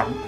Oh!